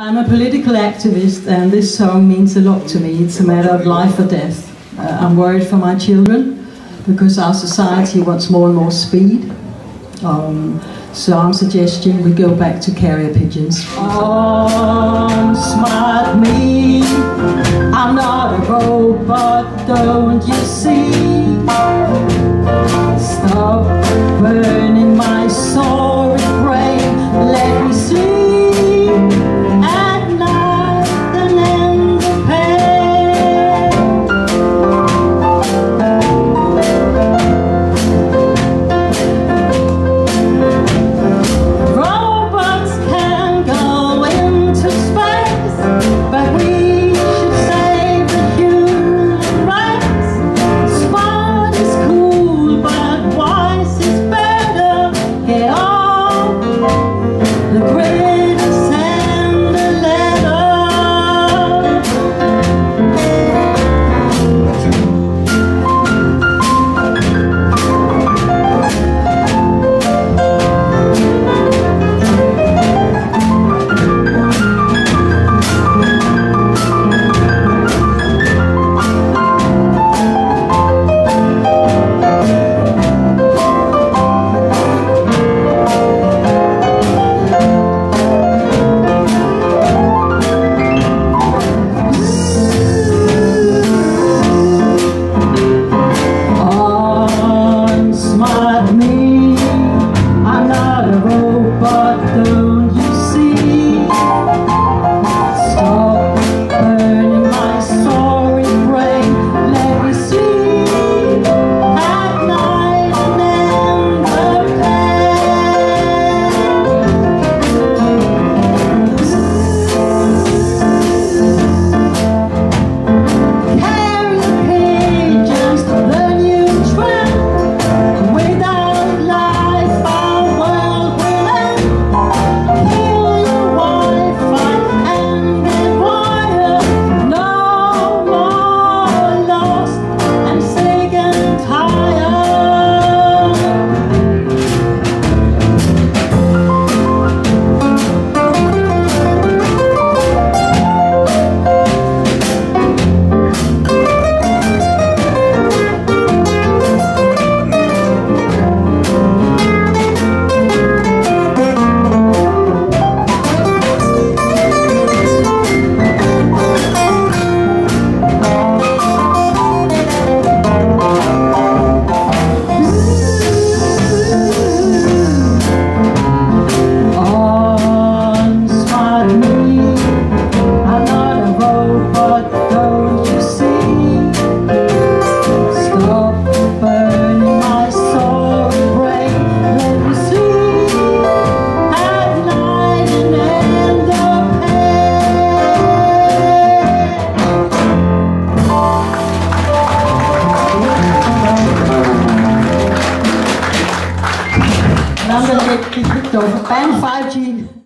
I'm a political activist, and this song means a lot to me. It's a matter of life or death. Uh, I'm worried for my children because our society wants more and more speed. Um, so I'm suggesting we go back to carrier pigeons. Un-smart me, I'm not a robot, don't you see? Andra, que, que, que, que,